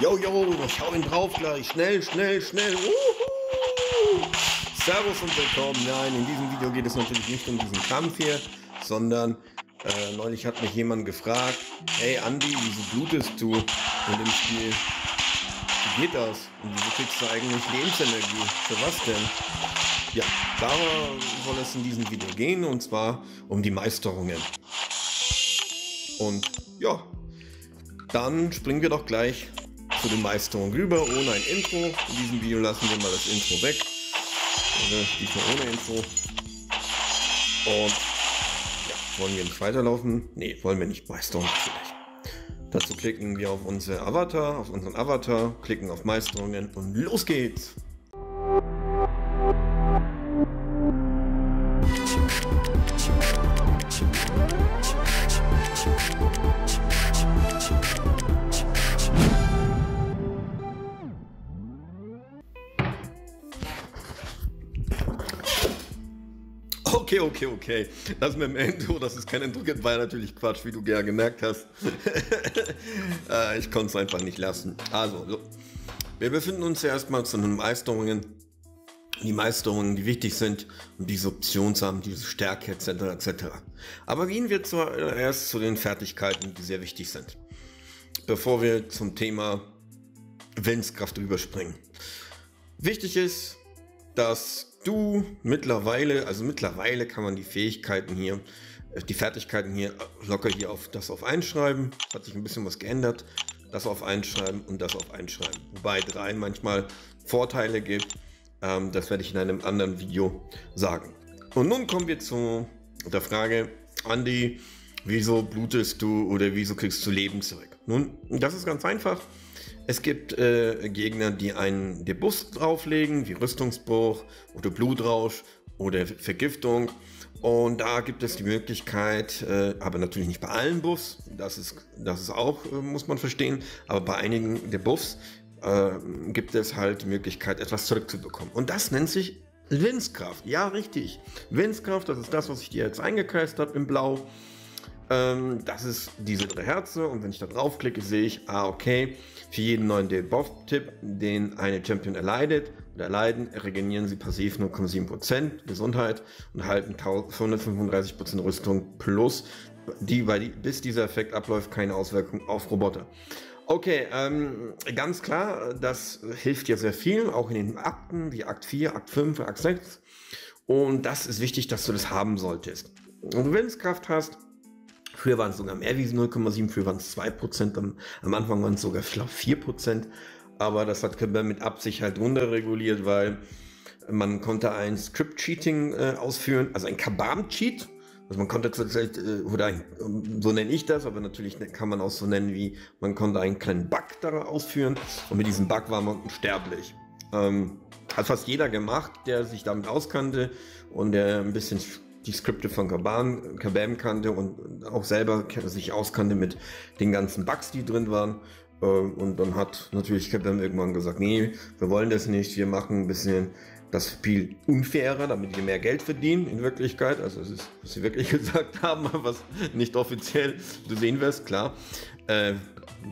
Yo, yo, ich hau ihn drauf gleich. Schnell, schnell, schnell. Uhu. Servus und willkommen. Nein, in diesem Video geht es natürlich nicht um diesen Kampf hier, sondern äh, neulich hat mich jemand gefragt, hey Andi, wieso blutest du in dem Spiel? Wie geht das? Und wieso kriegst du eigentlich Lebensenergie? Für was denn? Ja, da soll es in diesem Video gehen und zwar um die Meisterungen. Und ja, dann springen wir doch gleich zu den Meisterungen rüber, ohne ein Intro. In diesem Video lassen wir mal das Intro weg. Oder diesmal ohne Intro. Und ja, wollen wir nicht weiterlaufen? Ne, wollen wir nicht. Meisterungen vielleicht. Dazu klicken wir auf unser Avatar, auf unseren Avatar, klicken auf Meisterungen und los geht's! Okay, okay. Das mit dem Intro, dass es kein Intro gibt, war ja natürlich Quatsch, wie du gerne gemerkt hast. Äh, ich konnte es einfach nicht lassen. Also, so. wir befinden uns ja erstmal zu den Meisterungen. Die Meisterungen, die wichtig sind, um diese Option zu haben, diese Stärke etc. etc. Aber gehen wir zuerst zu den Fertigkeiten, die sehr wichtig sind. Bevor wir zum Thema Willenskraft überspringen. Wichtig ist, dass du mittlerweile, also mittlerweile kann man die Fähigkeiten hier, äh, die Fertigkeiten hier locker hier auf das auf einschreiben. Hat sich ein bisschen was geändert. Das auf einschreiben und das auf einschreiben. Wobei drei manchmal Vorteile gibt. Ähm, das werde ich in einem anderen Video sagen. Und nun kommen wir zu der Frage, Andi, wieso blutest du oder wieso kriegst du Leben zurück? Nun, das ist ganz einfach. Es gibt äh, Gegner, die einen Debuff drauflegen, wie Rüstungsbruch oder Blutrausch oder Vergiftung. Und da gibt es die Möglichkeit, äh, aber natürlich nicht bei allen Buffs, das ist, das ist auch, äh, muss man verstehen, aber bei einigen Debuffs äh, gibt es halt die Möglichkeit, etwas zurückzubekommen. Und das nennt sich Windskraft. Ja, richtig. Windskraft, das ist das, was ich dir jetzt eingekreist habe in Blau. Ähm, das ist diese drei Herze und wenn ich da draufklicke, sehe ich, ah, okay, für jeden neuen Debuff-Tipp, den eine Champion erleidet oder erleiden, regenerieren sie passiv 0,7% Gesundheit und halten 135% Rüstung plus, die, die, bis dieser Effekt abläuft, keine Auswirkung auf Roboter. Okay, ähm, ganz klar, das hilft ja sehr viel, auch in den Akten, wie Akt 4, Akt 5, Akt 6. Und das ist wichtig, dass du das haben solltest. Und du Willenskraft hast, Früher waren es sogar mehr wie 0,7, früher waren es 2%, am, am Anfang waren es sogar, ich glaube, 4%. Aber das hat Kemper mit Absicht halt runterreguliert, weil man konnte ein Script-Cheating äh, ausführen, also ein Kabam-Cheat. Also man konnte tatsächlich, äh, oder ein, so nenne ich das, aber natürlich kann man auch so nennen wie, man konnte einen kleinen Bug da ausführen und mit diesem Bug war man unsterblich. Ähm, hat fast jeder gemacht, der sich damit auskannte und der ein bisschen die Skripte von Kabam, Kabam kannte und auch selber sich auskannte mit den ganzen Bugs, die drin waren. Äh, und dann hat natürlich Kabam irgendwann gesagt, nee, wir wollen das nicht, wir machen ein bisschen das Spiel unfairer, damit wir mehr Geld verdienen in Wirklichkeit. Also es ist, was sie wirklich gesagt haben, was nicht offiziell du sehen wirst, klar. Äh,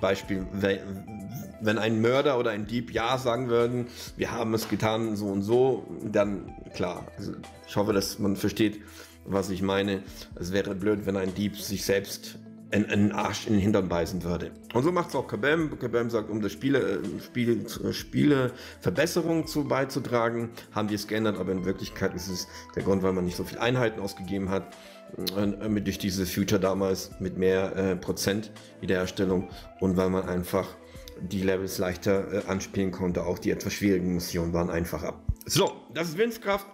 Beispiel, wenn ein Mörder oder ein Dieb ja sagen würden, wir haben es getan so und so, dann klar. Also ich hoffe, dass man versteht, was ich meine. Es wäre blöd, wenn ein Dieb sich selbst einen, Arsch in den Hintern beißen würde. Und so macht es auch Kabam. Kabam sagt, um das Spiele, äh, Spiele, äh, Spiele Verbesserungen zu beizutragen, haben die es geändert, aber in Wirklichkeit ist es der Grund, weil man nicht so viele Einheiten ausgegeben hat. Äh, mit durch diese Future damals mit mehr äh, Prozent Wiederherstellung und weil man einfach die Levels leichter äh, anspielen konnte. Auch die etwas schwierigen Missionen waren einfacher. So, das ist Windskraft.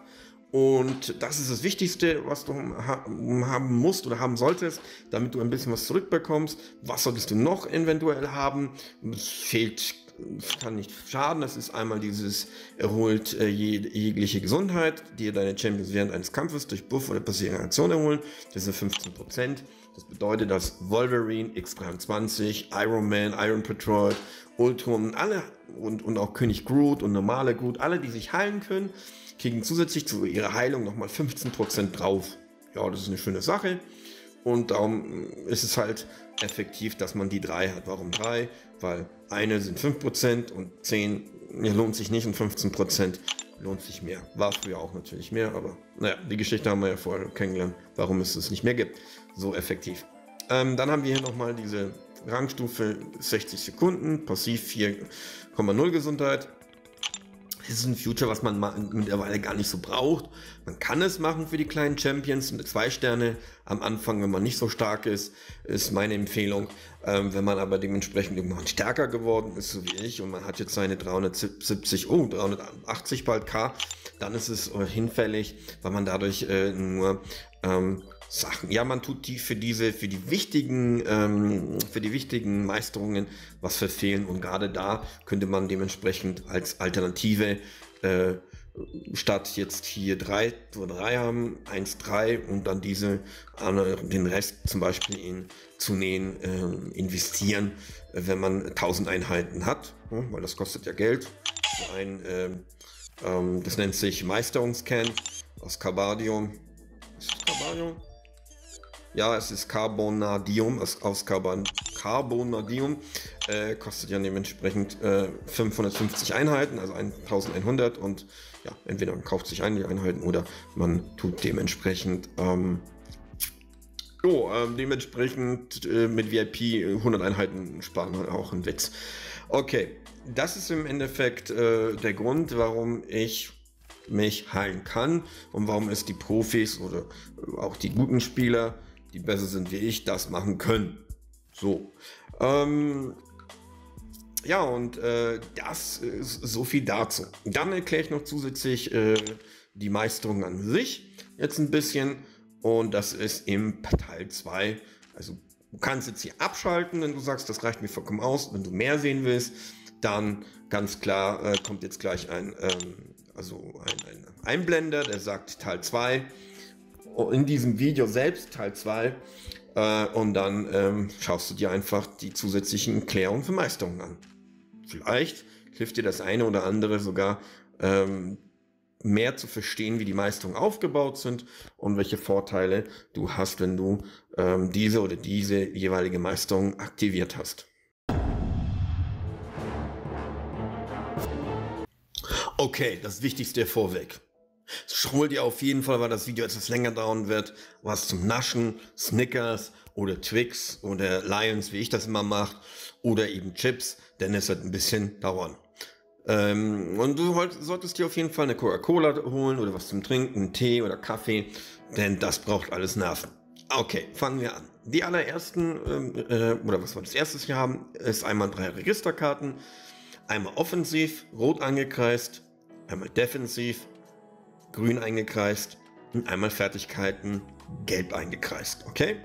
Und das ist das Wichtigste, was du haben musst oder haben solltest, damit du ein bisschen was zurückbekommst. Was solltest du noch eventuell haben? Es fehlt, kann nicht schaden. Das ist einmal dieses erholt äh, jegliche Gesundheit, die deine Champions während eines Kampfes durch Buff oder passierende Aktion erholen. Das sind 15%. Das bedeutet, dass Wolverine, X23, Iron Man, Iron Patrol, Ultron, alle und, und auch König Groot und normale Groot, alle, die sich heilen können, kriegen zusätzlich zu ihrer Heilung nochmal 15% drauf. Ja, das ist eine schöne Sache. Und darum ist es halt effektiv, dass man die drei hat. Warum drei? Weil eine sind 5% und 10 ja, lohnt sich nicht und 15% lohnt sich mehr. War früher auch natürlich mehr, aber naja, die Geschichte haben wir ja vorher kennengelernt, warum es es nicht mehr gibt. So effektiv. Ähm, dann haben wir hier nochmal diese Rangstufe 60 Sekunden, passiv 4,0 Gesundheit. Das ist ein Future, was man mittlerweile gar nicht so braucht. Man kann es machen für die kleinen Champions zwei Sterne am Anfang, wenn man nicht so stark ist, ist meine Empfehlung. Ähm, wenn man aber dementsprechend irgendwann stärker geworden ist, so wie ich, und man hat jetzt seine 370, oh, 380 bald K, dann ist es äh, hinfällig, weil man dadurch äh, nur ähm, Sachen. Ja, man tut die für diese, für die wichtigen, ähm, für die wichtigen Meisterungen was verfehlen und gerade da könnte man dementsprechend als Alternative äh, statt jetzt hier drei oder drei haben, eins drei und dann diese den Rest zum Beispiel in zu nähen äh, investieren, wenn man 1000 Einheiten hat, ja, weil das kostet ja Geld. Ein, äh, ähm, das nennt sich Meisterungscan aus Carbadium. Ist das Carbadium? Ja, es ist Carbonadium, aus Carbon Carbonadium. Äh, kostet ja dementsprechend äh, 550 Einheiten, also 1100 und ja, entweder man kauft sich ein die Einheiten oder man tut dementsprechend ähm, oh, äh, dementsprechend äh, mit VIP 100 Einheiten sparen wir auch einen Witz. Okay, das ist im Endeffekt äh, der Grund, warum ich mich heilen kann und warum es die Profis oder auch die guten Spieler die besser sind wie ich, das machen können. So. Ähm, ja, und äh, das ist so viel dazu. Dann erkläre ich noch zusätzlich äh, die Meisterung an sich jetzt ein bisschen. Und das ist im Teil 2. Also du kannst jetzt hier abschalten, wenn du sagst, das reicht mir vollkommen aus. Wenn du mehr sehen willst, dann ganz klar äh, kommt jetzt gleich ein, ähm, also ein, ein Einblender, der sagt Teil 2 in diesem Video selbst, Teil 2. Äh, und dann ähm, schaust du dir einfach die zusätzlichen Klärungen für Meisterungen an. Vielleicht hilft dir das eine oder andere sogar ähm, mehr zu verstehen, wie die Meisterungen aufgebaut sind und welche Vorteile du hast, wenn du ähm, diese oder diese jeweilige Meisterung aktiviert hast. Okay, das Wichtigste vorweg. Hol dir auf jeden Fall, weil das Video etwas länger dauern wird, was zum Naschen, Snickers oder Twix oder Lions, wie ich das immer mache, oder eben Chips, denn es wird ein bisschen dauern. Ähm, und du solltest dir auf jeden Fall eine Coca-Cola holen oder was zum Trinken, Tee oder Kaffee, denn das braucht alles Nerven. Okay, fangen wir an. Die allerersten, ähm, äh, oder was wir als erstes hier haben, ist einmal drei Registerkarten. Einmal offensiv, rot angekreist, einmal defensiv, grün eingekreist und einmal Fertigkeiten gelb eingekreist. Okay?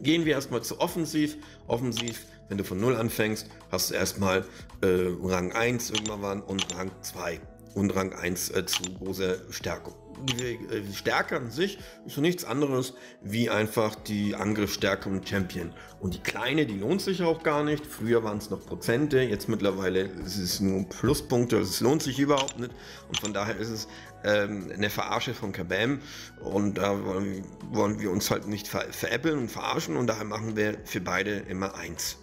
Gehen wir erstmal zu Offensiv. Offensiv, wenn du von 0 anfängst, hast du erstmal äh, Rang 1 irgendwann und Rang 2 und Rang 1 äh, zu großer Stärkung die äh, Stärke an sich ist so nichts anderes wie einfach die Angriffsstärke im Champion. Und die kleine, die lohnt sich auch gar nicht. Früher waren es noch Prozente, jetzt mittlerweile ist es nur Pluspunkte, es lohnt sich überhaupt nicht. Und von daher ist es ähm, eine Verarsche von Kabam. Und da wollen, wir uns halt nicht ver veräppeln und verarschen. Und daher machen wir für beide immer eins.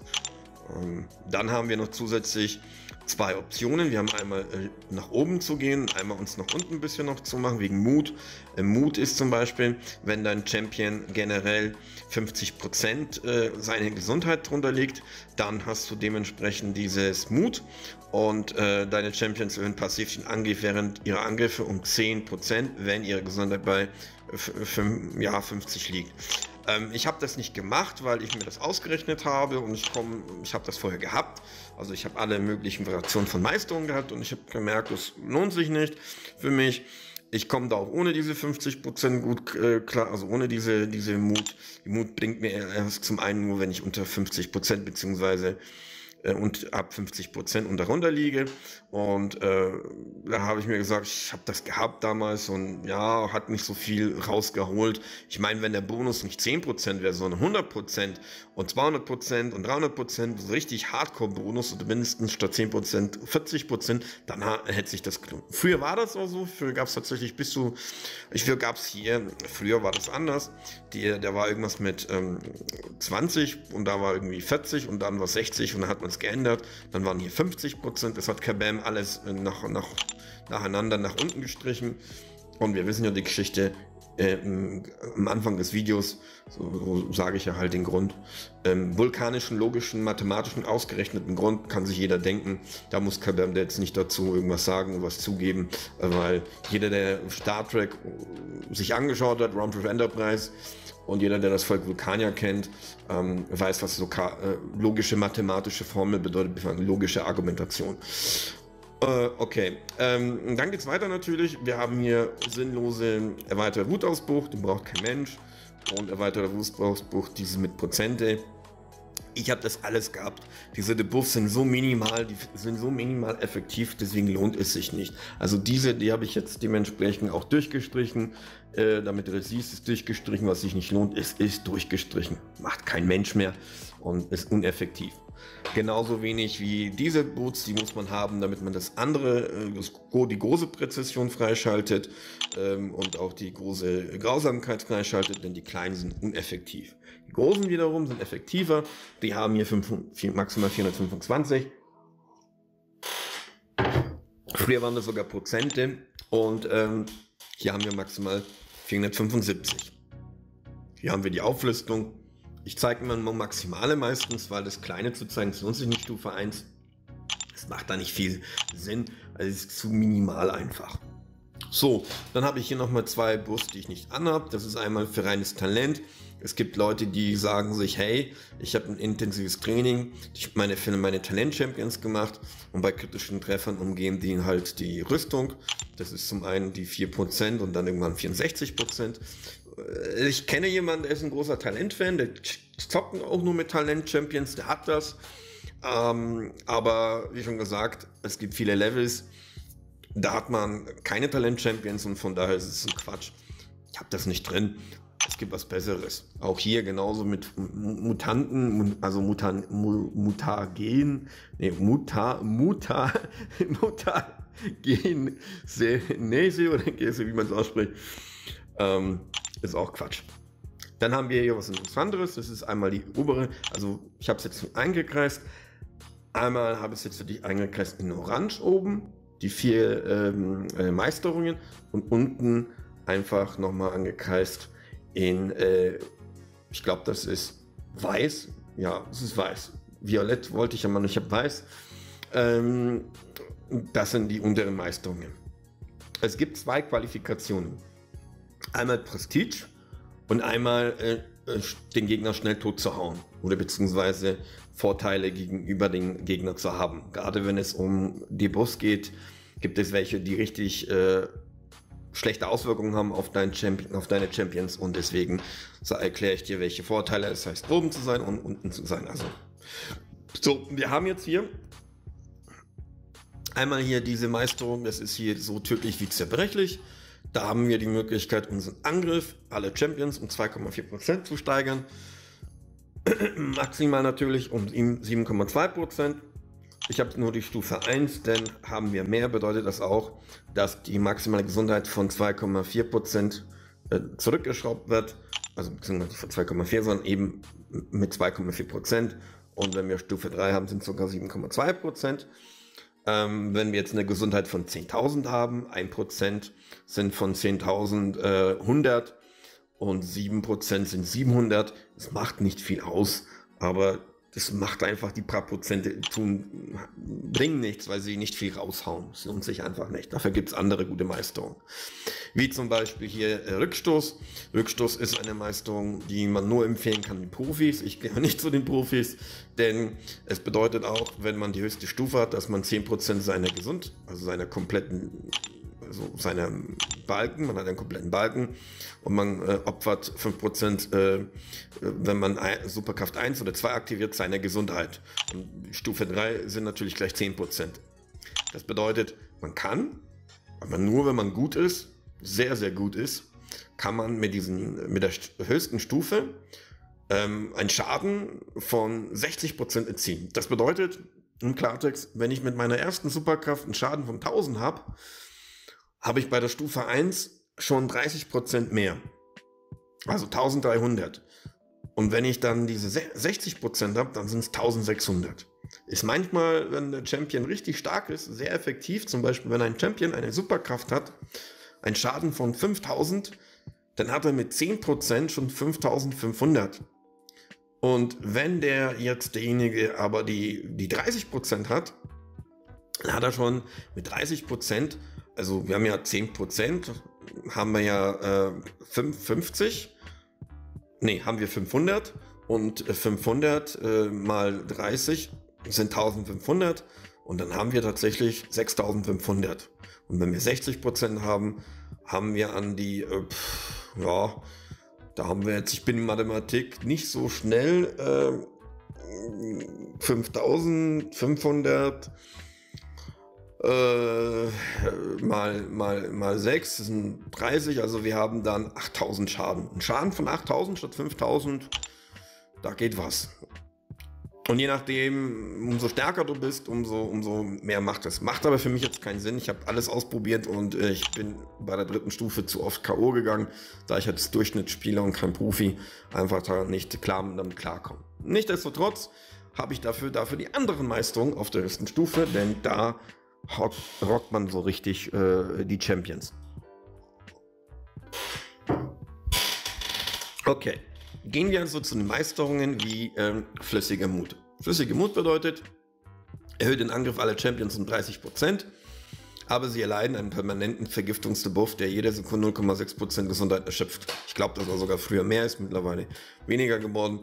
Ähm, dann haben wir noch zusätzlich zwei Optionen. Wir haben einmal äh, nach oben zu gehen, einmal uns nach unten ein bisschen noch zu machen, wegen Mut. Äh, Mut ist zum Beispiel, wenn dein Champion generell 50% äh, seine Gesundheit drunter liegt, dann hast du dementsprechend dieses Mut und deine Champions erhöhen passiv den Angriff während ihrer Angriffe um 10%, wenn ihre Gesundheit bei ja, 50 liegt. Ähm, ich habe das nicht gemacht, weil ich mir das ausgerechnet habe und ich komme, ich habe das vorher gehabt. Also ich habe alle möglichen Variationen von Meisterungen gehabt und ich habe gemerkt, es lohnt sich nicht für mich. Ich komme da auch ohne diese 50% gut äh, klar, also ohne diese, diese Mut. Die Mut bringt mir erst zum einen nur, wenn ich unter 50% beziehungsweise äh, und ab 50 Prozent und darunter liege. Und äh, da habe ich mir gesagt, ich habe das gehabt damals und ja, hat nicht so viel rausgeholt. Ich meine, wenn der Bonus nicht 10 Prozent wäre, sondern 100 Prozent und 200 Prozent und 300 Prozent, so richtig Hardcore-Bonus oder mindestens statt 10 Prozent 40 Prozent, dann hätte sich das gelohnt. Früher war das auch so, früher gab es tatsächlich bis zu, ich gab es hier, früher war das anders. Die, der war irgendwas mit ähm, 20 und da war irgendwie 40 und dann war 60 und dann hat man es geändert. Dann waren hier 50 Prozent. Das hat Kabam alles äh, nach, nach, nacheinander nach unten gestrichen. Und wir wissen ja die Geschichte äh, am Anfang des Videos, so, sage ich ja halt den Grund. Ähm, vulkanischen, logischen, mathematischen, ausgerechneten Grund kann sich jeder denken. Da muss Kabam jetzt nicht dazu irgendwas sagen was zugeben, weil jeder, der Star Trek sich angeschaut hat, Round Trip Enterprise, und jeder, der das Volk Vulkanier kennt, ähm, weiß, was so äh, logische mathematische Formel bedeutet, logische Argumentation. Äh, okay, ähm, dann es weiter natürlich. Wir haben hier sinnlose erweiterte Wutausbruch, den braucht kein Mensch. Und erweiterter Wutausbruch, diese mit Prozente. Ich habe das alles gehabt. Diese Debuffs sind so minimal, die sind so minimal effektiv, deswegen lohnt es sich nicht. Also diese, die habe ich jetzt dementsprechend auch durchgestrichen. Äh, damit du das ist durchgestrichen, was sich nicht lohnt, ist, ist durchgestrichen. Macht kein Mensch mehr und ist uneffektiv. Genauso wenig wie diese Boots, die muss man haben, damit man das andere, äh, die große Präzision freischaltet ähm, und auch die große Grausamkeit freischaltet, denn die kleinen sind uneffektiv. Die großen wiederum sind effektiver, die haben hier 5, 4, maximal 425. Früher waren das sogar Prozente und ähm, hier haben wir maximal 475. Hier haben wir die Auflistung ich zeige immer nur Maximale meistens, weil das Kleine zu zeigen, es lohnt sich nicht Stufe 1. Es macht da nicht viel Sinn, also es ist zu minimal einfach. So, dann habe ich hier nochmal zwei Bus, die ich nicht anhabe. Das ist einmal für reines Talent. Es gibt Leute, die sagen sich, hey, ich habe ein intensives Training, ich habe meine, meine Talent-Champions gemacht und bei kritischen Treffern umgehen die halt die Rüstung. Das ist zum einen die 4% und dann irgendwann 64%. Äh, ich kenne jemanden, der ist ein großer Talent-Fan, der zocken auch nur mit Talent-Champions, der hat das. Ähm, aber wie schon gesagt, es gibt viele Levels. Da hat man keine Talent-Champions und von daher ist es ein Quatsch. Ich habe das nicht drin. Es gibt was Besseres. Auch hier genauso mit Mutanten, also Mutan, Mutagen, nee, Muta, Muta, Mutagen, Senese oder Gese, wie man es ausspricht. Ähm, ist auch Quatsch. Dann haben wir hier was Interessanteres. Das ist einmal die obere, also ich habe es jetzt eingekreist. Einmal habe ich es jetzt für eingekreist in Orange oben, die vier ähm, äh, Meisterungen und unten einfach nochmal angekreist in, äh, ich glaube, das ist weiß. Ja, es ist weiß. Violett wollte ich ja mal, ich habe weiß. Ähm, das sind die unteren Meisterungen. Es gibt zwei Qualifikationen einmal Prestige und einmal äh, äh, den Gegner schnell tot zu hauen oder beziehungsweise Vorteile gegenüber den Gegner zu haben. Gerade wenn es um die Boss geht, gibt es welche, die richtig äh, schlechte Auswirkungen haben auf, dein Champion, auf deine Champions und deswegen so erkläre ich dir, welche Vorteile es heißt, oben zu sein und unten zu sein. Also, so, wir haben jetzt hier einmal hier diese Meisterung, das ist hier so tödlich wie zerbrechlich. Da haben wir die Möglichkeit, unseren Angriff, alle Champions, um 2,4% zu steigern. Maximal natürlich um 7,2%. Ich habe nur die Stufe 1, denn haben wir mehr, bedeutet das auch, dass die maximale Gesundheit von 2,4% äh, zurückgeschraubt wird. Also beziehungsweise von 2,4, sondern eben mit 2,4%. Und wenn wir Stufe 3 haben, sind es sogar 7,2%. Ähm, wenn wir jetzt eine Gesundheit von 10.000 haben, 1% sind von 10.000 äh, 100 und 7% sind 700. Es macht nicht viel aus, aber das macht einfach die paar Prozente tun, bringen nichts, weil sie nicht viel raushauen. Es lohnt sich einfach nicht. Dafür gibt es andere gute Meisterungen. Wie zum Beispiel hier äh, Rückstoß. Rückstoß ist eine Meisterung, die man nur empfehlen kann den Profis. Ich gehöre nicht zu den Profis, denn es bedeutet auch, wenn man die höchste Stufe hat, dass man 10% seiner Gesund, also seiner kompletten so seine Balken, man hat einen kompletten Balken und man äh, opfert 5%, äh, wenn man ein, Superkraft 1 oder 2 aktiviert, seine Gesundheit. Und Stufe 3 sind natürlich gleich 10%. Das bedeutet, man kann, aber nur wenn man gut ist, sehr, sehr gut ist, kann man mit, diesen, mit der höchsten Stufe ähm, einen Schaden von 60% erzielen. Das bedeutet, im Klartext, wenn ich mit meiner ersten Superkraft einen Schaden von 1000 habe, habe ich bei der Stufe 1 schon 30% mehr. Also 1300. Und wenn ich dann diese 60% habe, dann sind es 1600. Ist manchmal, wenn der Champion richtig stark ist, sehr effektiv. Zum Beispiel, wenn ein Champion eine Superkraft hat, einen Schaden von 5000, dann hat er mit 10% schon 5500. Und wenn der jetzt derjenige aber die, die 30% hat, dann hat er schon mit 30%, also wir haben ja 10%, haben wir ja äh, 50, nee, haben wir 500 und 500 äh, mal 30 sind 1500 und dann haben wir tatsächlich 6500. Und wenn wir 60% haben, haben wir an die, äh, pff, ja, da haben wir jetzt, ich bin in Mathematik nicht so schnell, äh, 5500 äh, mal, mal, mal 6 sind 30, also wir haben dann 8000 Schaden. Ein Schaden von 8000 statt 5000, da geht was. Und je nachdem, umso stärker du bist, umso, umso mehr macht es. Macht aber für mich jetzt keinen Sinn. Ich habe alles ausprobiert und äh, ich bin bei der dritten Stufe zu oft K.O. gegangen, da ich als Durchschnittsspieler und kein Profi einfach da nicht klar damit klarkomme. Nichtsdestotrotz habe ich dafür, dafür die anderen Meisterungen auf der ersten Stufe, denn da rockt man so richtig äh, die Champions. Okay. Gehen wir also zu den Meisterungen wie ähm, flüssiger Mut. Flüssiger Mut bedeutet, erhöht den Angriff aller Champions um 30%, aber sie erleiden einen permanenten Vergiftungsdebuff, der jede Sekunde 0,6% Gesundheit erschöpft. Ich glaube, das war sogar früher mehr, ist mittlerweile weniger geworden.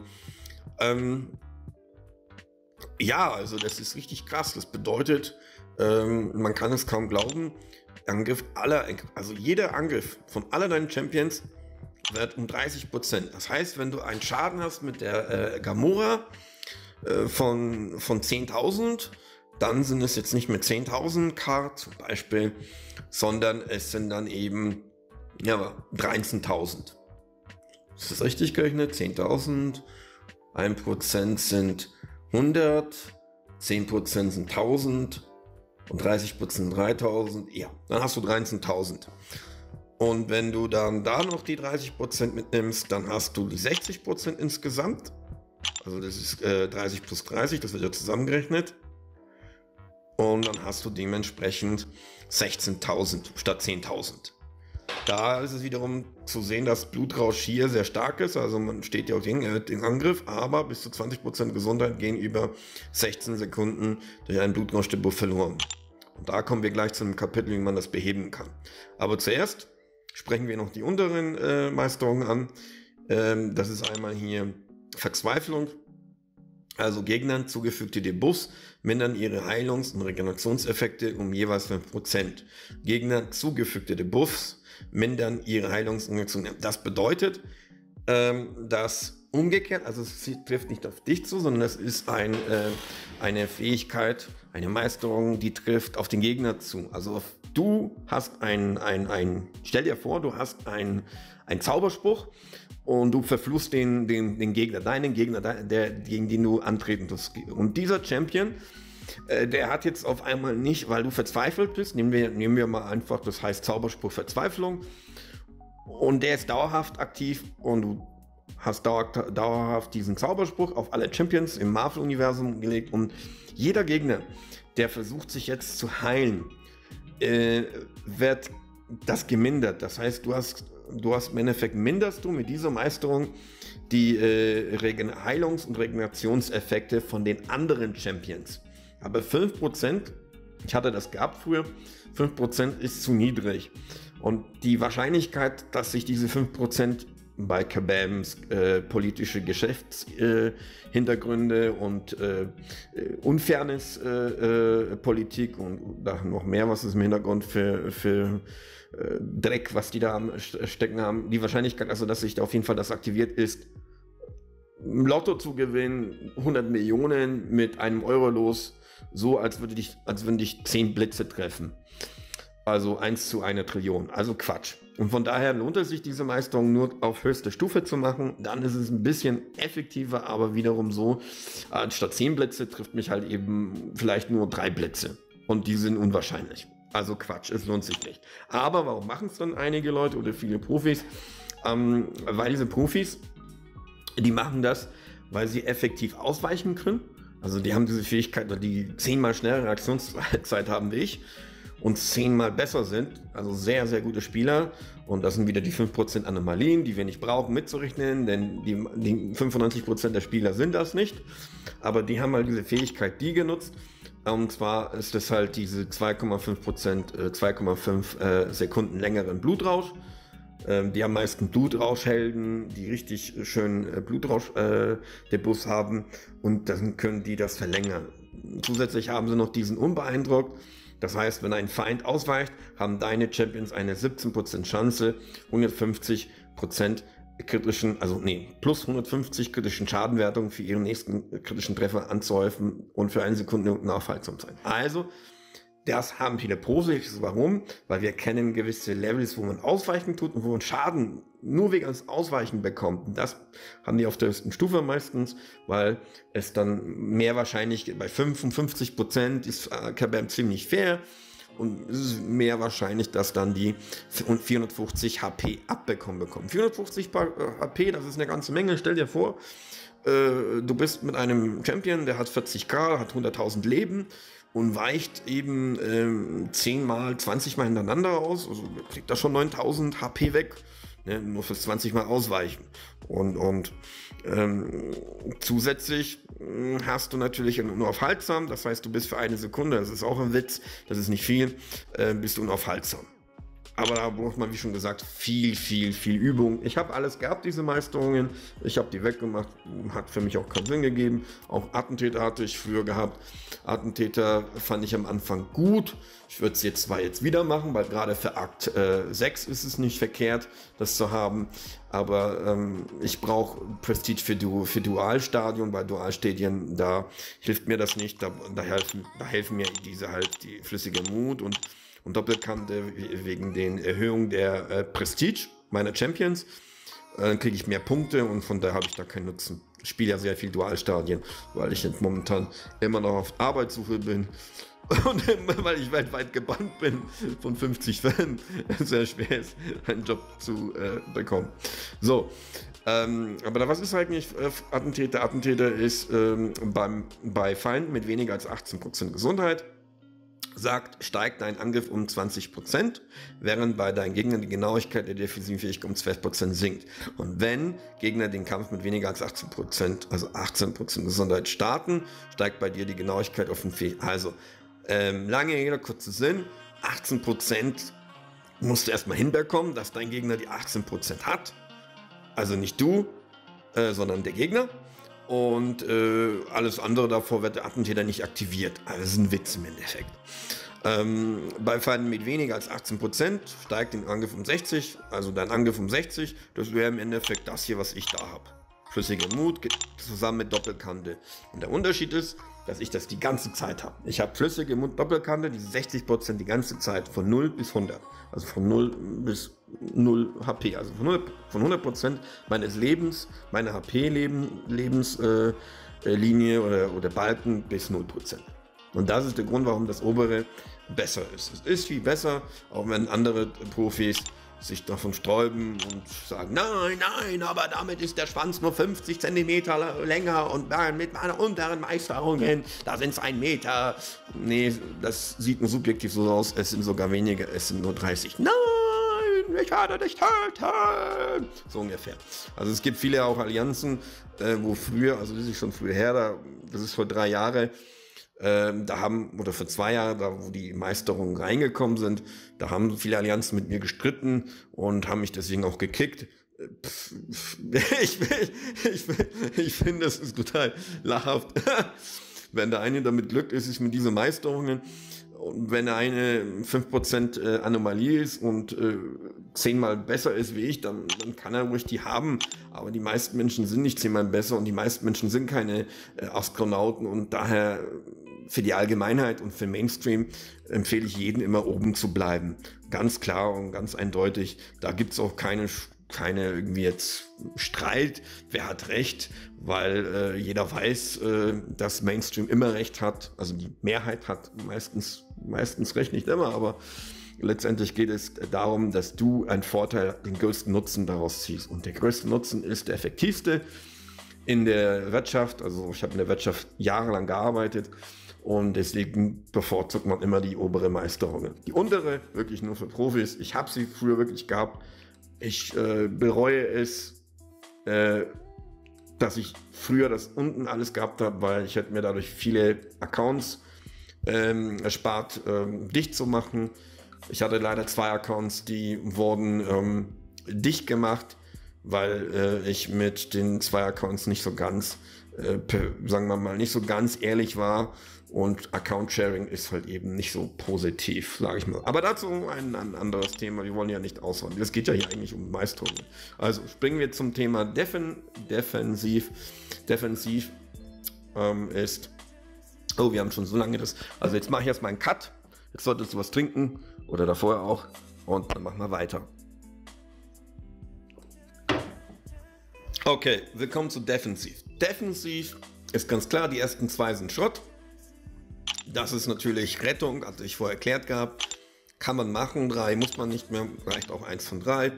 Ähm, ja, also das ist richtig krass. Das bedeutet, ähm, man kann es kaum glauben, Angriff aller, also jeder Angriff von aller deinen Champions wird um 30 Prozent. Das heißt, wenn du einen Schaden hast mit der äh, Gamora äh, von, von 10.000, dann sind es jetzt nicht mehr 10.000 K zum Beispiel, sondern es sind dann eben ja, 13.000. Ist das richtig gerechnet? 10.000, 1% sind 100, 10% sind 1000 und 30% 3000. Ja, dann hast du 13.000. Und wenn du dann da noch die 30% mitnimmst, dann hast du die 60% insgesamt. Also das ist äh, 30 plus 30, das wird ja zusammengerechnet. Und dann hast du dementsprechend 16.000 statt 10.000. Da ist es wiederum zu sehen, dass Blutrausch hier sehr stark ist. Also man steht ja auch den, äh, den Angriff, aber bis zu 20% Gesundheit gehen über 16 Sekunden durch einen Blutrausch-Debuff verloren. Und da kommen wir gleich zu einem Kapitel, wie man das beheben kann. Aber zuerst sprechen wir noch die unteren äh, Meisterungen an. Ähm, das ist einmal hier Verzweiflung. Also Gegnern zugefügte Debuffs mindern ihre Heilungs- und Regenerationseffekte um jeweils 5%. Gegner zugefügte Debuffs mindern ihre Heilungs- und Regeneration. Das bedeutet, ähm, dass umgekehrt, also es trifft nicht auf dich zu, sondern es ist ein, äh, eine Fähigkeit, eine Meisterung, die trifft auf den Gegner zu. Also du hast ein, ein, ein stell dir vor, du hast ein, ein Zauberspruch und du verfluchst den, den, den Gegner, deinen Gegner, der, gegen den du antreten tust. Und dieser Champion, äh, der hat jetzt auf einmal nicht, weil du verzweifelt bist, nehmen wir, nehmen wir mal einfach, das heißt Zauberspruch Verzweiflung, und der ist dauerhaft aktiv und du hast dauer, dauerhaft diesen Zauberspruch auf alle Champions im Marvel-Universum gelegt und jeder Gegner, der versucht sich jetzt zu heilen, äh, wird das gemindert. Das heißt, du hast, du hast im Endeffekt minderst du mit dieser Meisterung die äh, Heilungs- und Regenerationseffekte von den anderen Champions. Aber 5%, ich hatte das gehabt früher, 5% ist zu niedrig. Und die Wahrscheinlichkeit, dass sich diese 5% bei Kabams äh, politische Geschäftshintergründe äh, und äh, äh, äh, Politik und da noch mehr, was ist im Hintergrund für, für äh, Dreck, was die da stecken haben. Die Wahrscheinlichkeit, also dass sich da auf jeden Fall das aktiviert ist, Lotto zu gewinnen, 100 Millionen mit einem Euro los, so als würde dich, als würden dich 10 Blitze treffen. Also 1 zu einer Trillion. Also Quatsch. Und von daher lohnt es sich, diese Meisterung nur auf höchste Stufe zu machen. Dann ist es ein bisschen effektiver, aber wiederum so, anstatt 10 Blitze trifft mich halt eben vielleicht nur 3 Blitze. Und die sind unwahrscheinlich. Also Quatsch, es lohnt sich nicht. Aber warum machen es dann einige Leute oder viele Profis? Ähm, weil diese Profis, die machen das, weil sie effektiv ausweichen können. Also die haben diese Fähigkeit, die zehnmal schnellere Reaktionszeit haben wie ich und zehnmal besser sind. Also sehr, sehr gute Spieler. Und das sind wieder die 5% Anomalien, die wir nicht brauchen mitzurechnen, denn die, die 95% der Spieler sind das nicht. Aber die haben halt diese Fähigkeit, die genutzt. Und zwar ist es halt diese 2,5%, 2,5 äh, äh, Sekunden längeren Blutrausch. Ähm, die am meisten Blutrauschhelden, die richtig schön äh, Blutrausch-Depots äh, haben und dann können die das verlängern. Zusätzlich haben sie noch diesen unbeeindruckt das heißt, wenn ein Feind ausweicht, haben deine Champions eine 17% Chance, 150% kritischen, also nee, plus 150 kritischen Schadenwertungen für ihren nächsten kritischen Treffer anzuhäufen und für eine Sekunde unaufhaltsam sein. Also das haben viele Profis. Warum? Weil wir kennen gewisse Levels, wo man ausweichen tut und wo man Schaden nur wegen des Ausweichen bekommt. Und das haben die auf der höchsten Stufe meistens, weil es dann mehr wahrscheinlich bei 55 Prozent ist äh, Kabam ziemlich fair. Und es ist mehr wahrscheinlich, dass dann die 450 HP abbekommen bekommen. 450 HP, das ist eine ganze Menge. Stell dir vor, äh, du bist mit einem Champion, der hat 40k, hat 100.000 Leben und weicht eben ähm, 10 mal, 20 mal hintereinander aus. Also kriegt da schon 9000 HP weg. Ne, nur fürs 20 mal ausweichen. Und, und ähm, zusätzlich hm, hast du natürlich nur aufhaltsam, das heißt, du bist für eine Sekunde, das ist auch ein Witz, das ist nicht viel, äh, bist du unaufhaltsam. Aber da braucht man, wie schon gesagt, viel, viel, viel Übung. Ich habe alles gehabt, diese Meisterungen. Ich habe die weggemacht. Hat für mich auch keinen Sinn gegeben. Auch Attentäter hatte ich früher gehabt. Attentäter fand ich am Anfang gut. Ich würde es jetzt zwar jetzt wieder machen, weil gerade für Akt äh, 6 ist es nicht verkehrt, das zu haben. Aber ähm, ich brauche Prestige für, du für Dualstadion. Bei Dualstadien, da hilft mir das nicht. Da, da, helfen, da helfen mir diese halt die flüssige Mut und und Doppelkante wegen den Erhöhungen der äh, Prestige meiner Champions. Äh, kriege ich mehr Punkte und von daher habe ich da keinen Nutzen. Ich spiele ja sehr viel Dualstadien, weil ich jetzt momentan immer noch auf Arbeitssuche bin. Und weil ich weltweit gebannt bin von 50 Fällen, sehr schwer ist, einen Job zu äh, bekommen. So, ähm, aber was ist eigentlich äh, Attentäter? Attentäter ist ähm, beim, bei Feinden mit weniger als 18% Gesundheit sagt, steigt dein Angriff um 20%, während bei deinen Gegnern die Genauigkeit der defensiven Fähigkeit um 12% sinkt. Und wenn Gegner den Kampf mit weniger als 18%, also 18% Gesundheit starten, steigt bei dir die Genauigkeit auf den Fähigkeit. Also, ähm, lange Rede, kurzer Sinn, 18% musst du erstmal hinbekommen, dass dein Gegner die 18% hat. Also nicht du, äh, sondern der Gegner. Und äh, alles andere davor wird der Attentäter nicht aktiviert. Also das ist ein Witz im Endeffekt. Ähm, bei Feinden mit weniger als 18% steigt den Angriff um 60, also dein Angriff um 60. Das wäre im Endeffekt das hier, was ich da habe. Flüssiger Mut zusammen mit Doppelkante. Und der Unterschied ist, dass ich das die ganze Zeit habe. Ich habe flüssige Mut Doppelkante, diese 60% die ganze Zeit von 0 bis 100. Also von 0 bis 0 HP. Also von 100%, von 100 meines Lebens, meiner HP-Lebenslinie äh, oder, oder Balken bis 0%. Und das ist der Grund, warum das obere besser ist. Es ist viel besser, auch wenn andere Profis sich davon sträuben und sagen, nein, nein, aber damit ist der Schwanz nur 50 cm länger und mit meiner unteren Meisterungen, da sind es ein Meter. Nee, das sieht nur subjektiv so aus, es sind sogar weniger, es sind nur 30. Nein, ich werde dich töten. So ungefähr. Also es gibt viele auch Allianzen, äh, wo früher, also das ist schon früher her, da, das ist vor drei Jahren, ähm, da haben, oder für zwei Jahre, da wo die Meisterungen reingekommen sind, da haben viele Allianzen mit mir gestritten und haben mich deswegen auch gekickt, ich, ich, ich finde, das ist total lachhaft. Wenn der eine damit glücklich ist, ist mit diesen Meisterungen, wenn eine 5% äh, Anomalie ist und äh, zehnmal besser ist wie ich, dann, dann kann er ruhig die haben. Aber die meisten Menschen sind nicht zehnmal besser und die meisten Menschen sind keine äh, Astronauten und daher für die Allgemeinheit und für Mainstream empfehle ich jedem immer oben zu bleiben. Ganz klar und ganz eindeutig. Da gibt es auch keine keine irgendwie jetzt Streit, wer hat recht, weil äh, jeder weiß, äh, dass Mainstream immer recht hat, also die Mehrheit hat meistens, meistens recht, nicht immer, aber letztendlich geht es darum, dass du einen Vorteil, den größten Nutzen daraus ziehst. Und der größte Nutzen ist der effektivste in der Wirtschaft. Also ich habe in der Wirtschaft jahrelang gearbeitet und deswegen bevorzugt man immer die obere Meisterung. Die untere wirklich nur für Profis. Ich habe sie früher wirklich gehabt ich äh, bereue es, äh, dass ich früher das unten alles gehabt habe, weil ich hätte mir dadurch viele Accounts ähm, erspart, ähm, dicht zu machen. Ich hatte leider zwei Accounts, die wurden ähm, dicht gemacht, weil äh, ich mit den zwei Accounts nicht so ganz, äh, sagen wir mal, nicht so ganz ehrlich war und Account Sharing ist halt eben nicht so positiv, sage ich mal. Aber dazu ein, ein, anderes Thema. Wir wollen ja nicht ausholen. Es geht ja hier eigentlich um Meisterungen. Also springen wir zum Thema Defen Defensiv. Defensiv ähm, ist. Oh, wir haben schon so lange das. Also jetzt mache ich erstmal einen Cut. Jetzt solltest du was trinken. Oder davor auch. Und dann machen wir weiter. Okay, willkommen zu Defensiv. Defensiv ist ganz klar, die ersten zwei sind Schrott. Das ist natürlich Rettung, hatte ich vorher erklärt gehabt. Kann man machen, drei muss man nicht mehr, reicht auch eins von drei.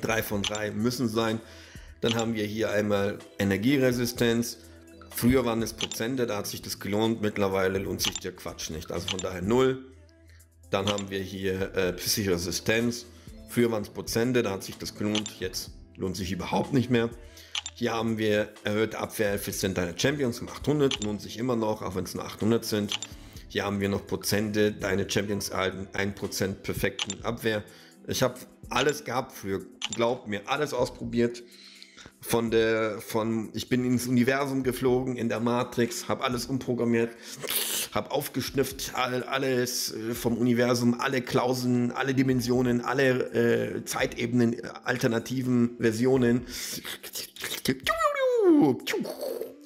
Drei von drei müssen sein. Dann haben wir hier einmal Energieresistenz. Früher waren es Prozente, da hat sich das gelohnt. Mittlerweile lohnt sich der Quatsch nicht. Also von daher null. Dann haben wir hier äh, Psychische. Früher waren es Prozente, da hat sich das gelohnt. Jetzt lohnt sich überhaupt nicht mehr. Hier haben wir erhöhte Abwehreffizienz deiner Champions um 800, lohnt sich immer noch, auch wenn es nur 800 sind. Hier haben wir noch Prozente, deine Champions erhalten 1% perfekten Abwehr. Ich habe alles gehabt für, glaubt mir, alles ausprobiert. Von der, von, ich bin ins Universum geflogen, in der Matrix, habe alles umprogrammiert, habe aufgeschnifft, all, alles äh, vom Universum, alle Klauseln, alle Dimensionen, alle äh, Zeitebenen, alternativen Versionen.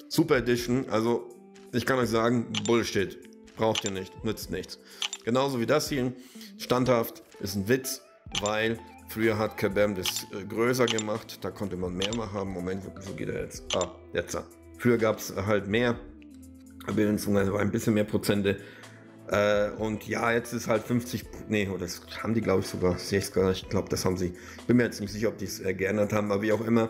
Super Edition, also ich kann euch sagen, Bullshit. Braucht ihr nicht, nützt nichts. Genauso wie das hier, standhaft, ist ein Witz, weil früher hat Kabam das äh, größer gemacht, da konnte man mehr machen. Moment, wo geht er jetzt? Ah, jetzt. Früher gab es halt mehr, beziehungsweise ein bisschen mehr Prozente. Äh, und ja, jetzt ist halt 50, nee, das haben die glaube ich sogar, ich ich glaube, das haben sie, bin mir jetzt nicht sicher, ob die es äh, geändert haben, aber wie auch immer,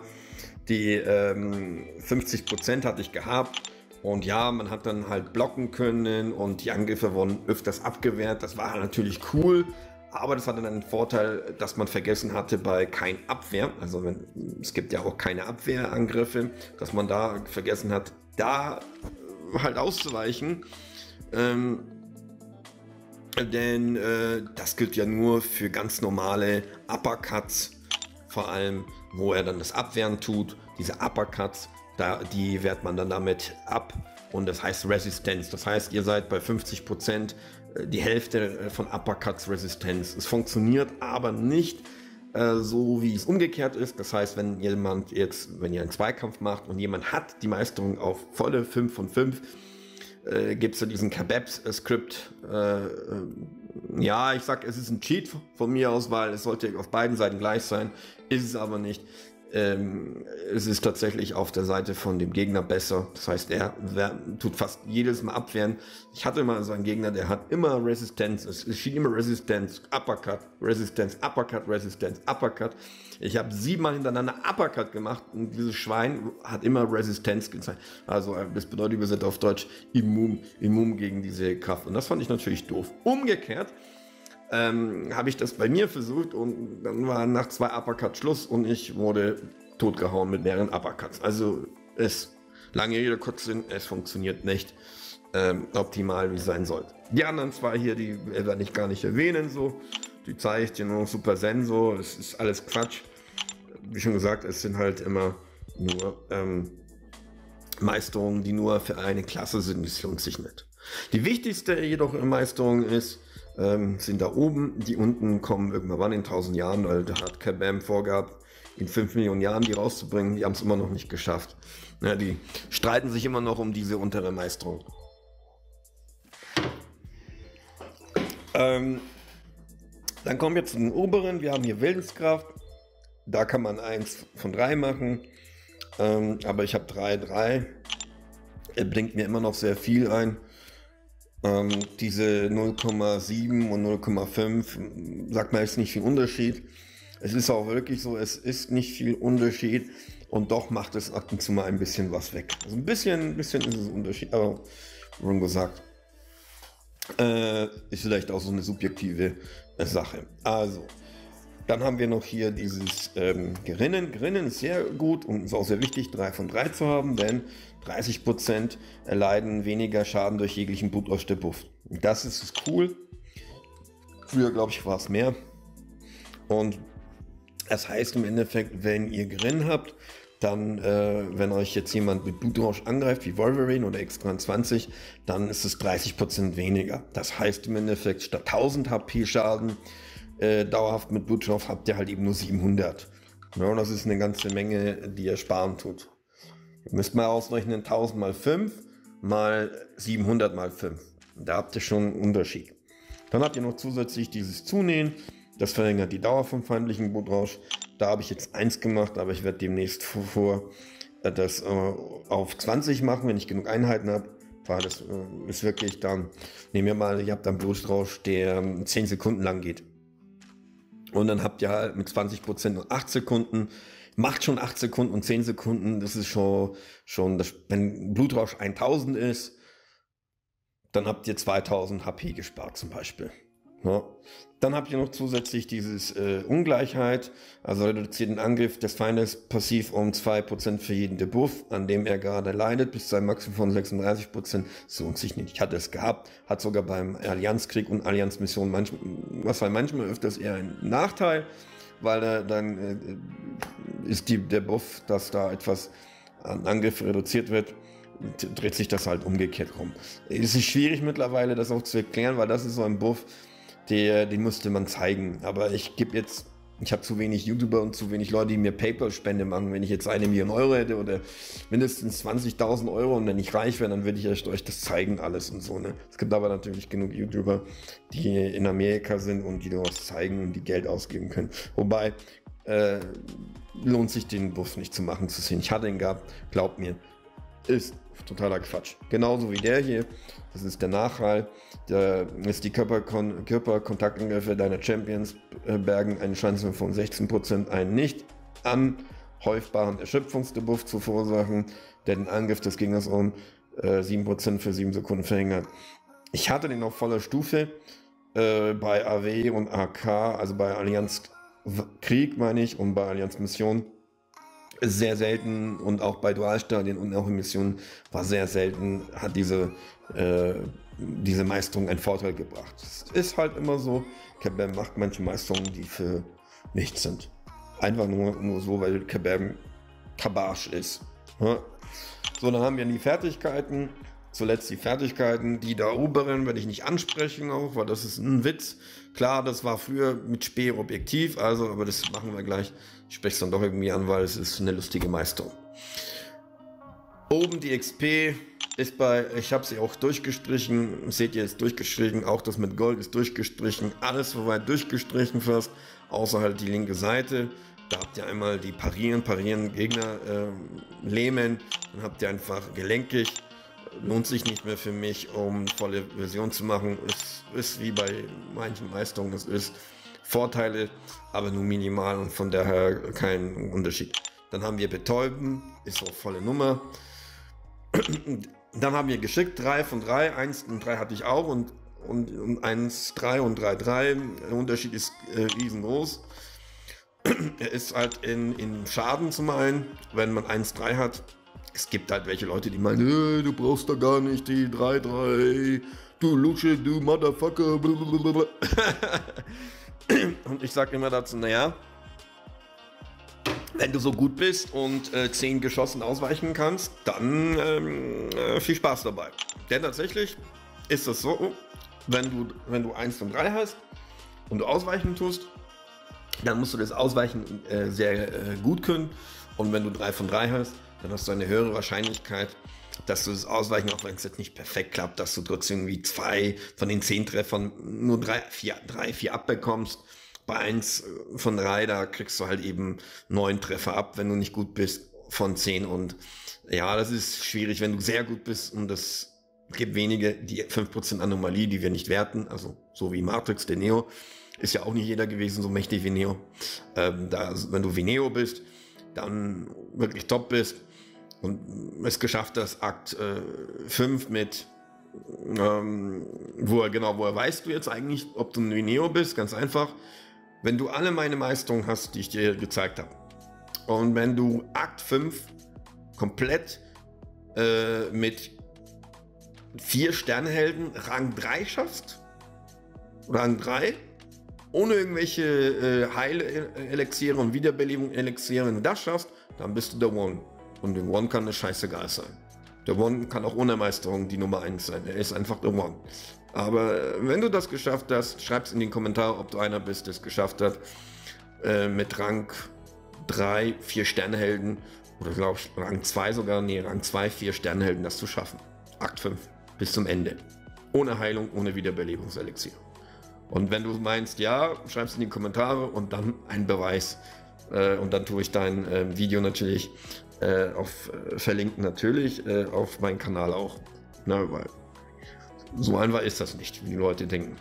die ähm, 50 Prozent hatte ich gehabt. Und ja, man hat dann halt blocken können und die Angriffe wurden öfters abgewehrt. Das war natürlich cool, aber das hatte dann den Vorteil, dass man vergessen hatte bei kein Abwehr, also wenn, es gibt ja auch keine Abwehrangriffe, dass man da vergessen hat, da halt auszuweichen. Ähm, denn äh, das gilt ja nur für ganz normale Uppercuts, vor allem, wo er dann das Abwehren tut. Diese Uppercuts, da, die wehrt man dann damit ab und das heißt Resistenz. Das heißt, ihr seid bei 50% äh, die Hälfte äh, von Uppercuts Resistenz. Es funktioniert aber nicht äh, so, wie es umgekehrt ist. Das heißt, wenn jemand jetzt, wenn ihr einen Zweikampf macht und jemand hat die Meisterung auf volle 5 von 5, äh, gibt es ja diesen Kebabs-Skript. Äh, äh, ja, ich sag, es ist ein Cheat von mir aus, weil es sollte auf beiden Seiten gleich sein. Ist es aber nicht. Ähm, es ist tatsächlich auf der Seite von dem Gegner besser. Das heißt, er tut fast jedes Mal abwehren. Ich hatte mal so einen Gegner, der hat immer Resistenz. Es, es schien immer Resistenz, Uppercut, Resistenz, Uppercut, Resistenz, Uppercut. Ich habe siebenmal hintereinander Uppercut gemacht und dieses Schwein hat immer Resistenz gezeigt. Also äh, das bedeutet übersetzt auf Deutsch immun, immun gegen diese Kraft. Und das fand ich natürlich doof. Umgekehrt ähm, habe ich das bei mir versucht und dann war nach zwei Uppercuts Schluss und ich wurde totgehauen mit mehreren Uppercuts. Also es, lange Rede, kurz Sinn, es funktioniert nicht ähm, optimal, wie es sein sollte. Die anderen zwei hier, die werde ich gar nicht erwähnen, so. Die zeige ich dir nur Super Sensor, es ist alles Quatsch. wie schon gesagt, es sind halt immer nur ähm, Meisterungen, die nur für eine Klasse sind. Das lohnt sich nicht. Die wichtigste jedoch Meisterung ist, ähm, sind da oben. Die unten kommen irgendwann in 1000 Jahren, weil da hat Kabam vorgehabt, in 5 Millionen Jahren die rauszubringen. Die haben es immer noch nicht geschafft. Ja, die streiten sich immer noch um diese untere Meisterung. Ähm, dann kommen wir zu den oberen. Wir haben hier Willenskraft. Da kann man eins von drei machen. Ähm, aber ich habe drei, drei. Er bringt mir immer noch sehr viel ein. Ähm, diese 0,7 und 0,5 sagt man jetzt nicht viel Unterschied. Es ist auch wirklich so, es ist nicht viel Unterschied und doch macht es ab und zu mal ein bisschen was weg. Also ein bisschen, ein bisschen ist es Unterschied, aber schon gesagt. Äh, ist vielleicht auch so eine subjektive äh, Sache. Also, dann haben wir noch hier dieses ähm, Gerinnen. Gerinnen ist sehr gut und ist auch sehr wichtig, 3 von 3 zu haben, denn 30% erleiden weniger Schaden durch jeglichen Blutrausch der Buff. Das ist cool. Früher, glaube ich, war es mehr. Und das heißt im Endeffekt, wenn ihr Grin habt, dann, äh, wenn euch jetzt jemand mit Blutrausch angreift, wie Wolverine oder X23, dann ist es 30% weniger. Das heißt im Endeffekt, statt 1000 HP Schaden äh, dauerhaft mit Blutrausch habt ihr halt eben nur 700. Ja, das ist eine ganze Menge, die ihr sparen tut. Ihr müsst mal ausrechnen, 1000 mal 5 mal 700 mal 5. Da habt ihr schon einen Unterschied. Dann habt ihr noch zusätzlich dieses Zunähen. Das verlängert die Dauer vom feindlichen Blutrausch. Da habe ich jetzt eins gemacht, aber ich werde demnächst vor, vor äh, das äh, auf 20 machen, wenn ich genug Einheiten habe. Das äh, ist wirklich dann, nehmen wir mal, ihr habt einen Blutrausch, der 10 ähm, Sekunden lang geht. Und dann habt ihr halt mit 20% nur 8 Sekunden. Macht schon 8 Sekunden und 10 Sekunden. Das ist schon, schon das, wenn Blutrausch 1000 ist, dann habt ihr 2000 HP gespart zum Beispiel. Ja. Dann habt ihr noch zusätzlich dieses äh, Ungleichheit, also reduziert den Angriff des Feindes passiv um 2% für jeden Debuff, an dem er gerade leidet, bis zu einem Maximum von 36%. Das lohnt sich nicht. Ich hatte es gehabt, hat sogar beim Allianzkrieg und Allianzmission manchmal, was war manchmal öfters eher ein Nachteil, weil äh, dann äh, ist die, der Buff, dass da etwas an Angriff reduziert wird, dreht sich das halt umgekehrt rum. Es ist schwierig mittlerweile, das auch zu erklären, weil das ist so ein Buff, der, den musste man zeigen. Aber ich gebe jetzt, ich habe zu wenig YouTuber und zu wenig Leute, die mir PayPal-Spende machen. Wenn ich jetzt eine Million Euro hätte oder mindestens 20.000 Euro und wenn ich reich wäre, dann würde ich euch das zeigen alles und so. Ne? Es gibt aber natürlich genug YouTuber, die in Amerika sind und die das zeigen und die Geld ausgeben können. Wobei, äh, lohnt sich den Buff nicht zu machen zu sehen. Ich hatte ihn gehabt, glaubt mir, ist totaler Quatsch. Genauso wie der hier. Das ist der Nachhall. Da ist die Körperkon Körperkontaktangriffe deiner Champions äh, bergen eine Chance von 16% einen nicht anhäufbaren Erschöpfungsdebuff zu verursachen, der den Angriff des Gegners um äh, 7% für 7 Sekunden verhindert. Ich hatte den auf voller Stufe äh, bei AW und AK, also bei Allianz Krieg meine ich und bei Allianz Mission sehr selten und auch bei Dualstadien und auch in Missionen war sehr selten, hat diese, äh, diese Meisterung einen Vorteil gebracht. Es ist halt immer so, Kabam macht manche Meisterungen, die für nichts sind. Einfach nur, nur so, weil Kabam Kabarsch ist. Ja. So, dann haben wir die Fertigkeiten. Zuletzt die Fertigkeiten, die da oberen werde ich nicht ansprechen, auch, weil das ist ein Witz. Klar, das war früher mit Spee objektiv, also, aber das machen wir gleich. Ich spreche es dann doch irgendwie an, weil es ist eine lustige Meisterung. Oben die XP ist bei, ich habe sie auch durchgestrichen, seht ihr jetzt durchgestrichen, auch das mit Gold ist durchgestrichen, alles soweit durchgestrichen fast, außer halt die linke Seite. Da habt ihr einmal die Parieren, Parieren, Gegner äh, lähmen, dann habt ihr einfach gelenkig lohnt sich nicht mehr für mich, um volle Version zu machen. Es ist wie bei manchen Meisterungen, es ist Vorteile, aber nur minimal und von daher kein Unterschied. Dann haben wir Betäuben, ist auch volle Nummer. Dann haben wir geschickt 3 von 3, 1 und 3 hatte ich auch und, und, und 1, 3 und 3, 3. Der Unterschied ist äh, riesengroß. er ist halt in, in Schaden zum einen, wenn man 1, 3 hat, es gibt halt welche Leute, die meinen, du brauchst da gar nicht die 3-3, du Lusche, du Motherfucker. Und ich sage immer dazu, naja, Wenn du so gut bist und äh, 10 Geschossen ausweichen kannst, dann ähm, äh, viel Spaß dabei. Denn tatsächlich ist es so, wenn du, wenn du 1 und 3 hast und du ausweichen tust, dann musst du das Ausweichen äh, sehr äh, gut können. Und wenn du 3 von 3 hast, dann hast du eine höhere Wahrscheinlichkeit, dass du das Ausweichen, auch wenn es jetzt nicht perfekt klappt, dass du trotzdem irgendwie zwei von den zehn Treffern nur drei, vier, drei, vier abbekommst. Bei eins von drei, da kriegst du halt eben neun Treffer ab, wenn du nicht gut bist von zehn. Und ja, das ist schwierig, wenn du sehr gut bist und das gibt wenige, die 5% Anomalie, die wir nicht werten, also so wie Matrix, der Neo, ist ja auch nicht jeder gewesen so mächtig wie Neo. Ähm, da, wenn du wie Neo bist, dann wirklich top bist, und es geschafft, dass Akt 5 äh, mit, ähm, wo er genau, woher weißt du jetzt eigentlich, ob du ein Neo bist? Ganz einfach. Wenn du alle meine Meisterungen hast, die ich dir gezeigt habe, und wenn du Akt 5 komplett äh, mit vier Sternhelden Rang 3 schaffst, Rang 3, ohne irgendwelche äh, Heilelixiere und Wiederbelebung-Elixiere, wenn du das schaffst, dann bist du der One. Und dem One kann es scheißegal sein. Der One kann auch ohne Meisterung die Nummer 1 sein. Er ist einfach der One. Aber äh, wenn du das geschafft hast, schreib es in den Kommentar, ob du einer bist, der es geschafft hat, äh, mit Rang 3, 4 Sternhelden oder glaube ich Rang 2 sogar, nee, Rang 2, 4 Sternhelden das zu schaffen. Akt 5 bis zum Ende. Ohne Heilung, ohne Wiederbelebungselixier. Und wenn du meinst, ja, schreib es in die Kommentare und dann ein Beweis. Äh, und dann tue ich dein äh, Video natürlich äh, auf, äh, verlinken natürlich äh, auf meinen Kanal auch. Na, weil so einfach ist das nicht, wie die Leute denken.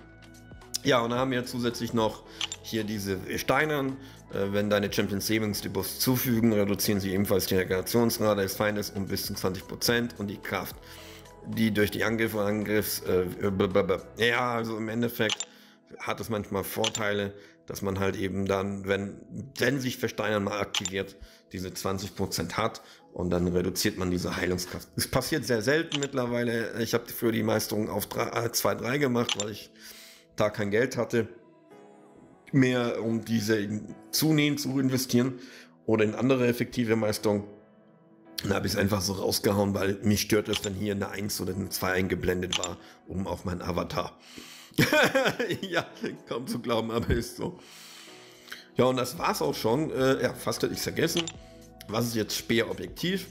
Ja, und dann haben wir zusätzlich noch hier diese Steinern. Äh, wenn deine Champion Savings die Buffs zufügen, reduzieren sie ebenfalls die Regenerationsrate des Feindes um bis zu 20% und die Kraft, die durch die Angriffe Angriffs... Äh, ja, also im Endeffekt hat es manchmal Vorteile, dass man halt eben dann, wenn, wenn sich Versteinern mal aktiviert, diese 20% hat und dann reduziert man diese Heilungskraft. Es passiert sehr selten mittlerweile. Ich habe für die Meisterung auf 2-3 äh, gemacht, weil ich da kein Geld hatte mehr, um diese zunehmend zu investieren oder in andere effektive Meisterungen. Dann habe ich es einfach so rausgehauen, weil mich stört es, wenn hier eine 1 oder eine 2 eingeblendet war, um auf meinen Avatar. ja, kaum zu glauben, aber ist so. Ja, und das war's auch schon. Äh, ja, fast hätte ich vergessen. Was ist jetzt Speer-Objektiv?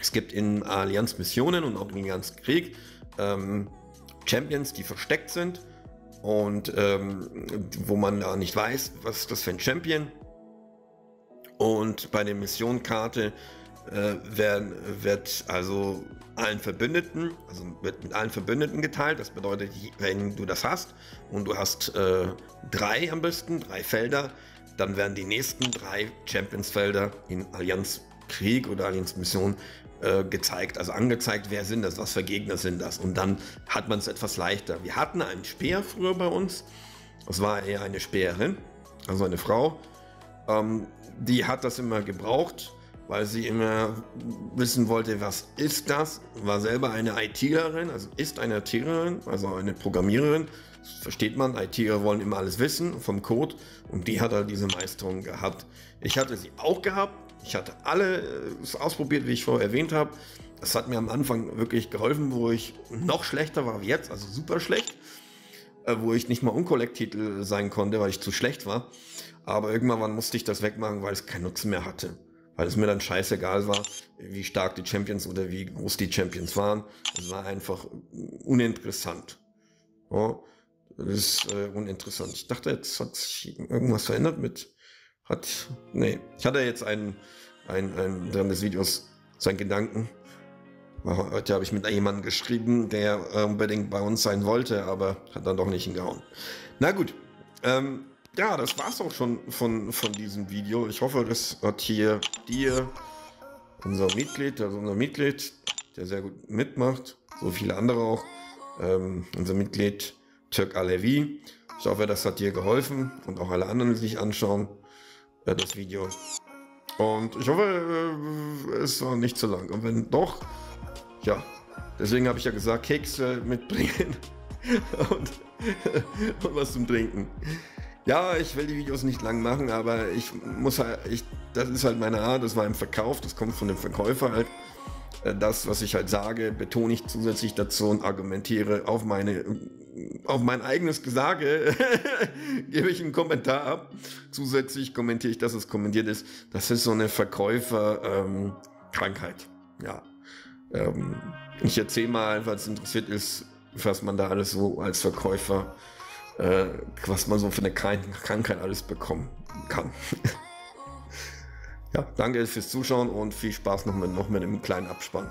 Es gibt in Allianz Missionen und auch im ganzen Krieg ähm, Champions, die versteckt sind und ähm, wo man da nicht weiß, was ist das für ein Champion. Und bei der Missionkarte äh, werden, wird also allen Verbündeten, also wird mit allen Verbündeten geteilt. Das bedeutet, wenn du das hast und du hast äh, drei am besten, drei Felder, dann werden die nächsten drei Champions-Felder in Allianz Krieg oder Allianz Mission äh, gezeigt, also angezeigt, wer sind das, was für Gegner sind das. Und dann hat man es etwas leichter. Wir hatten einen Speer früher bei uns. Das war eher eine Speerin, also eine Frau. Ähm, die hat das immer gebraucht weil sie immer wissen wollte, was ist das? War selber eine ITlerin, also ist eine ITlerin, also eine Programmiererin. Das versteht man, ITler wollen immer alles wissen vom Code und die hat halt diese Meisterung gehabt. Ich hatte sie auch gehabt. Ich hatte alle äh, ausprobiert, wie ich vorher erwähnt habe. Das hat mir am Anfang wirklich geholfen, wo ich noch schlechter war wie jetzt, also super schlecht, äh, wo ich nicht mal Unkollekt-Titel sein konnte, weil ich zu schlecht war. Aber irgendwann musste ich das wegmachen, weil es keinen Nutzen mehr hatte weil es mir dann scheißegal war, wie stark die Champions oder wie groß die Champions waren. Es war einfach uninteressant. Ja, das ist äh, uninteressant. Ich dachte, jetzt hat sich irgendwas verändert mit, hat, nee, ich hatte jetzt einen, einen, einen während des Videos seinen Gedanken. Heute habe ich mit jemandem geschrieben, der unbedingt bei uns sein wollte, aber hat dann doch nicht hingehauen. Na gut, ähm, ja, das war's auch schon von, von diesem Video. Ich hoffe, das hat hier dir, unser Mitglied, also unser Mitglied, der sehr gut mitmacht, so viele andere auch, ähm, unser Mitglied Türk Alevi. Ich hoffe, das hat dir geholfen und auch alle anderen, die sich anschauen, äh, das Video. Und ich hoffe, äh, es war nicht zu lang. Und wenn doch, ja, deswegen habe ich ja gesagt, Kekse mitbringen und, und was zum Trinken. Ja, ich will die Videos nicht lang machen, aber ich muss halt, ich das ist halt meine Art, das war im Verkauf, das kommt von dem Verkäufer halt. Äh, das, was ich halt sage, betone ich zusätzlich dazu und argumentiere auf meine auf mein eigenes Gesage gebe ich einen Kommentar ab. Zusätzlich kommentiere ich, dass es kommentiert ist. Das ist so eine Verkäufer-Krankheit. Ähm, ja. Ähm, ich erzähle mal, falls es interessiert ist, was man da alles so als Verkäufer, äh, was man so für eine Krankheit alles bekommen kann. ja, danke fürs Zuschauen und viel Spaß noch mit, noch mit einem kleinen Abspann.